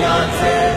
Beyonce.